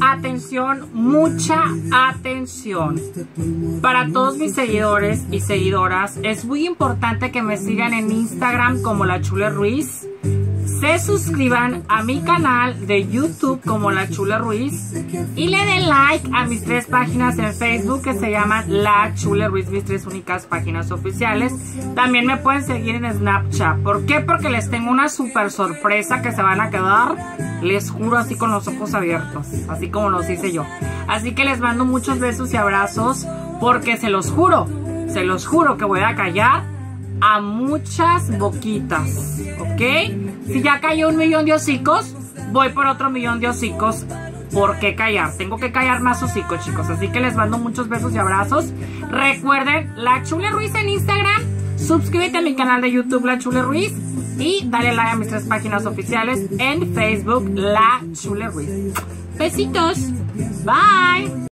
Atención, mucha atención. Para todos mis seguidores y seguidoras, es muy importante que me sigan en Instagram como La Chule Ruiz. Se suscriban a mi canal de YouTube como La Chule Ruiz. Y le den like a mis tres páginas en Facebook que se llaman La Chule Ruiz, mis tres únicas páginas oficiales. También me pueden seguir en Snapchat. ¿Por qué? Porque les tengo una super sorpresa que se van a quedar les juro así con los ojos abiertos, así como los hice yo. Así que les mando muchos besos y abrazos porque se los juro, se los juro que voy a callar a muchas boquitas, ¿ok? Si ya cayó un millón de hocicos, voy por otro millón de hocicos. ¿Por qué callar? Tengo que callar más hocicos, chicos. Así que les mando muchos besos y abrazos. Recuerden, La Chule Ruiz en Instagram. Suscríbete a mi canal de YouTube, La Chule Ruiz y dale like a mis tres páginas oficiales en Facebook, La Chule Ruiz. Besitos. Bye.